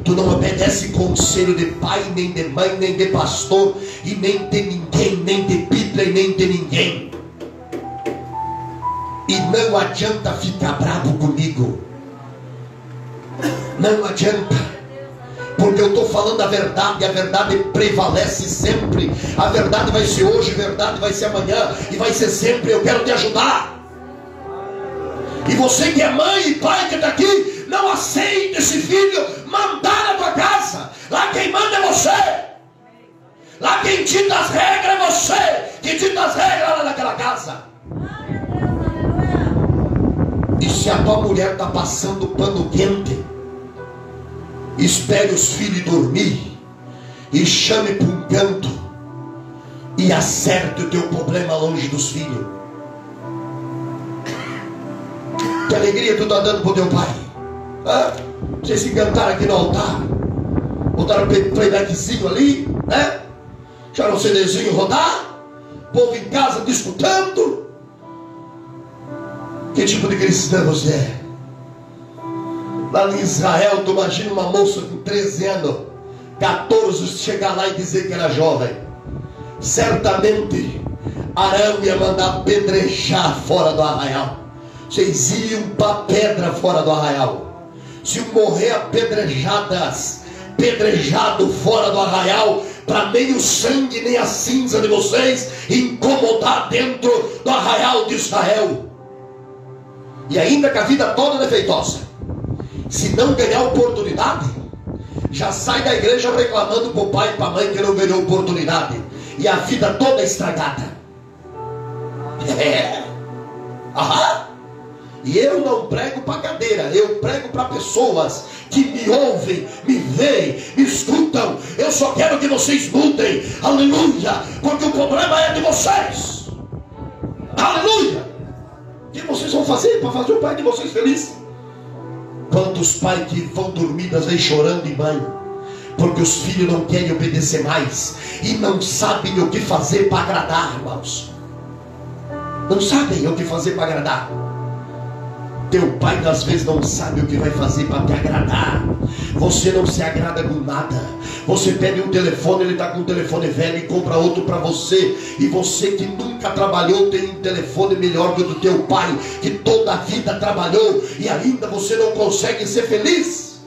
Tu não obedece conselho de pai, nem de mãe, nem de pastor, e nem de ninguém, nem de Bíblia, e nem de ninguém. E não adianta ficar bravo comigo. Não adianta. Porque eu estou falando a verdade, e a verdade prevalece sempre. A verdade vai ser hoje, a verdade vai ser amanhã, e vai ser sempre. Eu quero te ajudar. E você que é mãe e pai que está aqui, não aceite esse filho mandar na tua casa. Lá quem manda é você. Lá quem dita as regras é você. Que dita as regras lá naquela casa. E se a tua mulher está passando pano quente, espere os filhos dormir e chame para um canto e acerte o teu problema longe dos filhos. Que alegria tu está dando para o teu pai. Ah, vocês se cantaram aqui no altar. Botaram o playbackzinho ali, né? Deixaram o CDzinho rodar. Povo em casa disputando. Que tipo de cristã você é? Lá em Israel, tu imagina uma moça com 13 anos, 14, chegar lá e dizer que era jovem. Certamente, Arão ia mandar apedrejar fora do arraial. Vocês iam para pedra fora do arraial. Se morrer apedrejadas, pedrejado fora do arraial, para nem o sangue nem a cinza de vocês incomodar dentro do arraial de Israel. E ainda com a vida toda defeitosa. Se não ganhar oportunidade, já sai da igreja reclamando para o pai e para a mãe que não ganhou oportunidade. E a vida toda estragada. É. Aham. E eu não prego para cadeira, eu prego para pessoas que me ouvem, me veem, me escutam. Eu só quero que vocês mudem, aleluia, porque o problema é de vocês, aleluia. O que vocês vão fazer para fazer o pai de vocês feliz? Quantos pais que vão dormir às vezes chorando em mãe, porque os filhos não querem obedecer mais e não sabem o que fazer para agradar, irmãos. Não sabem o que fazer para agradar. Teu pai às vezes não sabe o que vai fazer para te agradar. Você não se agrada com nada. Você pede um telefone, ele está com um telefone velho e compra outro para você. E você que nunca trabalhou tem um telefone melhor que o do teu pai, que toda a vida trabalhou e ainda você não consegue ser feliz.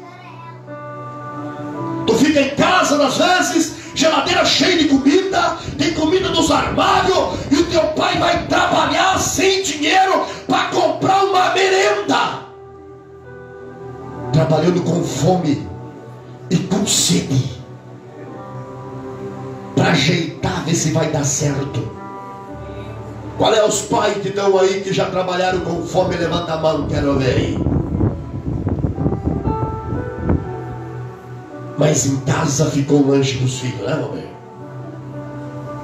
Tu fica em casa às vezes geladeira cheia de comida, tem comida nos armários, e o teu pai vai trabalhar sem dinheiro para comprar uma merenda. Trabalhando com fome e com sede. Para ajeitar, ver se vai dar certo. Qual é os pais que estão aí que já trabalharam com fome? Levanta a mão, quero ver aí. Mas em casa ficou o lanche dos filhos, né, mamãe?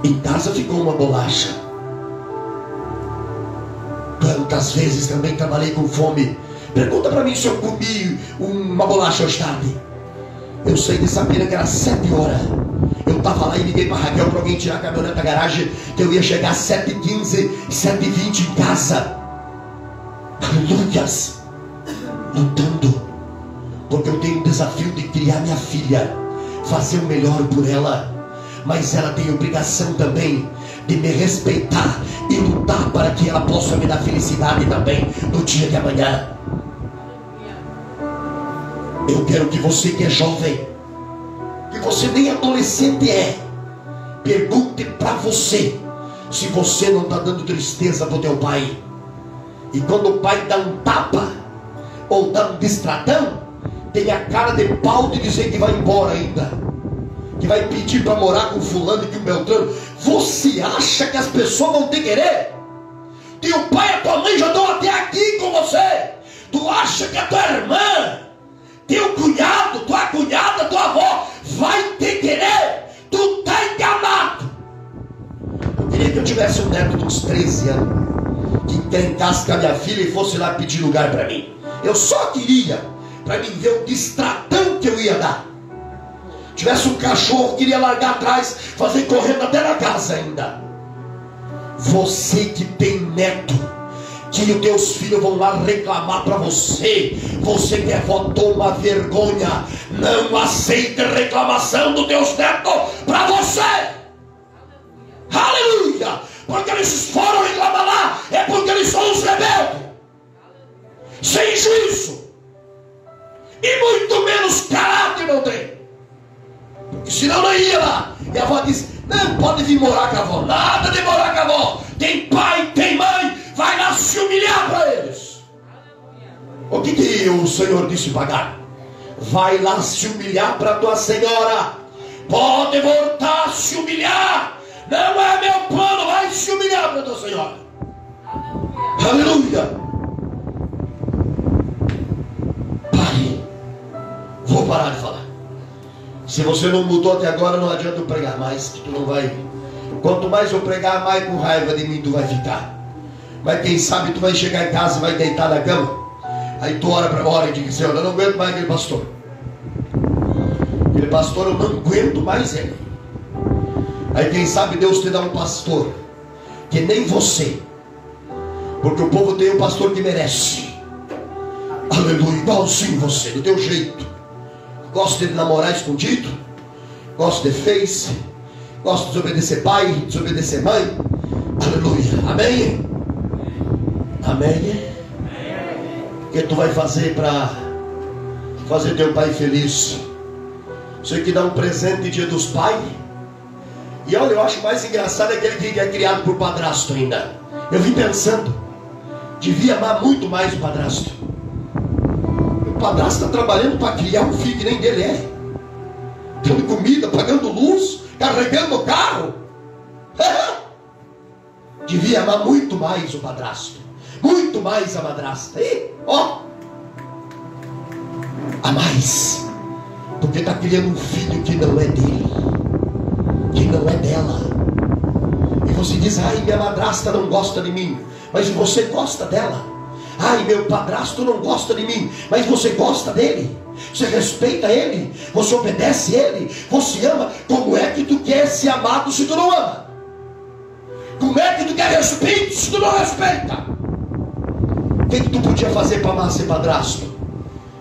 Em casa ficou uma bolacha. Quantas vezes também trabalhei com fome? Pergunta para mim se eu comi uma bolacha hoje tarde. Eu sei de saber que era sete horas. Eu estava lá e liguei para Raquel para alguém tirar a caminhonete da garagem, que eu ia chegar às 7h15, 7h20 em casa. Aleluias! Lutando porque eu tenho o desafio de criar minha filha, fazer o melhor por ela, mas ela tem obrigação também de me respeitar e lutar para que ela possa me dar felicidade também no dia de amanhã. Eu quero que você que é jovem, que você nem adolescente é, pergunte para você se você não está dando tristeza para o teu pai. E quando o pai dá um tapa ou dá um distratão, tem a cara de pau de dizer que vai embora ainda. que vai pedir para morar com fulano e com Beltrano. Você acha que as pessoas vão te querer? Teu pai e a tua mãe já estão até aqui com você. Tu acha que a tua irmã, teu cunhado, tua cunhada, tua avó vai te querer? Tu está enganado. Eu queria que eu tivesse um neto uns 13 anos que tentasse com a minha filha e fosse lá pedir lugar para mim. Eu só queria para mim ver o distratão que eu ia dar. Tivesse um cachorro, queria largar atrás, fazer correndo até na casa ainda. Você que tem neto, que os teus filhos vão lá reclamar para você. Você que é vó, toma vergonha. Não aceite reclamação dos teus netos para você. Aleluia! Porque eles foram reclamar lá, é porque eles são os rebeldes. Sem juízo. E muito menos caráter não tem. Porque senão não ia lá. E a avó disse: Não pode vir morar com a avó. Nada de morar com a avó. Tem pai, tem mãe. Vai lá se humilhar para eles. O que, que o Senhor disse pagar? Vai lá se humilhar para tua senhora. Pode voltar a se humilhar. Não é meu plano. Vai se humilhar para tua senhora. Aleluia. Pare. Parar de falar. Se você não mudou até agora, não adianta eu pregar mais, que tu não vai. Quanto mais eu pregar, mais com raiva de mim tu vai ficar. Mas quem sabe tu vai chegar em casa vai deitar na cama. Aí tu ora para hora e diz, Senhor, eu não aguento mais aquele pastor. Aquele pastor eu não aguento mais ele. Aí quem sabe Deus te dá um pastor que nem você. Porque o povo tem um pastor que merece. Aleluia, igualzinho você, do teu jeito. Gosta de namorar escondido. Gosta de face. Gosta de desobedecer pai, desobedecer mãe. Aleluia. Amém? Amém? O que tu vai fazer para fazer teu pai feliz? Você que dá um presente dia dos pais. E olha, eu acho mais engraçado aquele que é criado por padrasto ainda. Eu vim pensando, devia amar muito mais o padrasto. Padrasto está trabalhando para criar um filho que nem dele é. Dando comida, pagando luz, carregando o carro. Devia amar muito mais o padrasto. Muito mais a madrasta. E, ó, a mais. Porque está criando um filho que não é dele. Que não é dela. E você diz, ai, minha madrasta não gosta de mim. Mas você gosta dela. Ai, meu padrasto não gosta de mim, mas você gosta dele. Você respeita ele, você obedece ele, você ama. Como é que tu quer ser amado se tu não ama? Como é que tu quer respeito se tu não respeita? O que, que tu podia fazer para amar esse padrasto?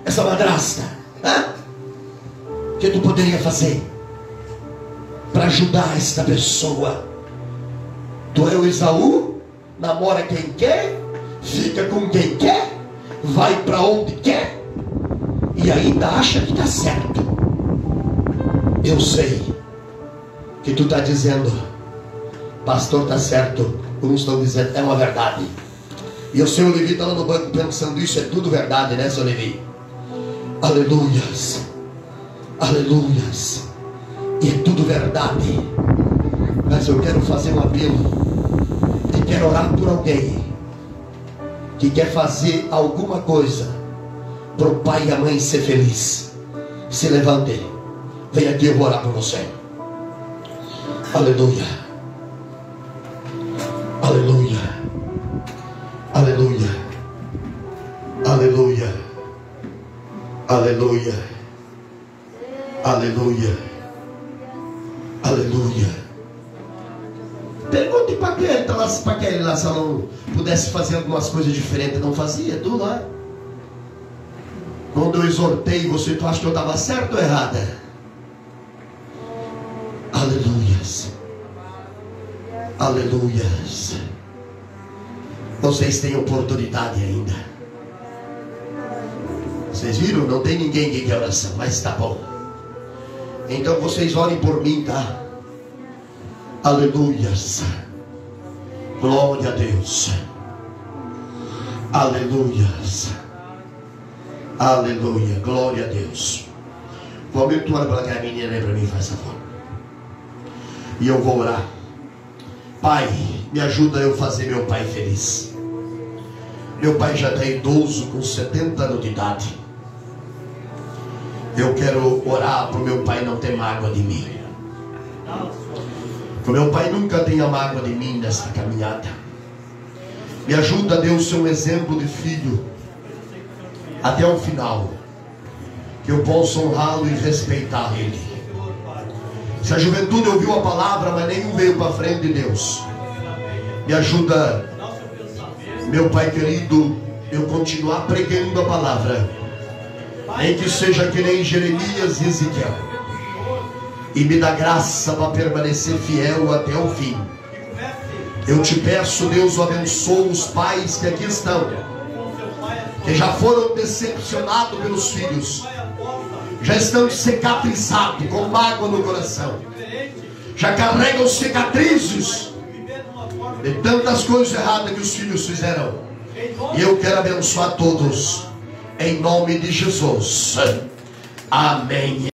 Essa madrasta? Hã? O que tu poderia fazer para ajudar esta pessoa? Tu é o Esaú, namora quem quer, fica com quem quer, vai para onde quer e ainda acha que está certo. Eu sei que tu está dizendo, pastor está certo. Uns estão dizendo, é uma verdade. E o seu Levi está lá no banco pensando, isso é tudo verdade, né, seu Levi? Aleluias, aleluias, e é tudo verdade. Mas eu quero fazer um apelo, e quero orar por alguém que quer fazer alguma coisa para o pai e a mãe ser feliz. Se levante, vem aqui, eu vou orar por você. Aleluia, aleluia, aleluia, aleluia, aleluia, aleluia, aleluia. Pergunte para quem, para quem lá se não pudesse fazer algumas coisas diferentes, não fazia, tu lá. Quando eu exortei você, tu acha que eu estava certo ou errada? Aleluias. Aleluias. Vocês têm oportunidade ainda. Vocês viram? Não tem ninguém que quer oração, mas está bom. Então vocês orem por mim, tá? Aleluias. Glória a Deus. Aleluias. Aleluia. Glória a Deus. Valmir, tu olha para aquela menina para mim, faz favor. E eu vou orar. Pai, me ajuda eu fazer meu pai feliz. Meu pai já está idoso, com 70 anos de idade. Eu quero orar para o meu pai não ter mágoa de mim. O meu pai nunca tenha mágoa de mim nesta caminhada. Me ajuda, Deus, ser um exemplo de filho até o final. Que eu possa honrá-lo e respeitar ele. Se a juventude ouviu a palavra, mas nenhum veio para frente de Deus. Me ajuda, meu Pai querido, eu continuar pregando a palavra. Nem que seja que nem Jeremias e Ezequiel. E me dá graça para permanecer fiel até o fim. Eu te peço, Deus, abençoe os pais que aqui estão, que já foram decepcionados pelos filhos, já estão cicatrizados, com mágoa no coração, já carregam cicatrizes de tantas coisas erradas que os filhos fizeram. E eu quero abençoar todos, em nome de Jesus. Amém.